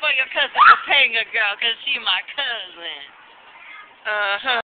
for your cousin Topanga girl, because she my cousin. Uh-huh.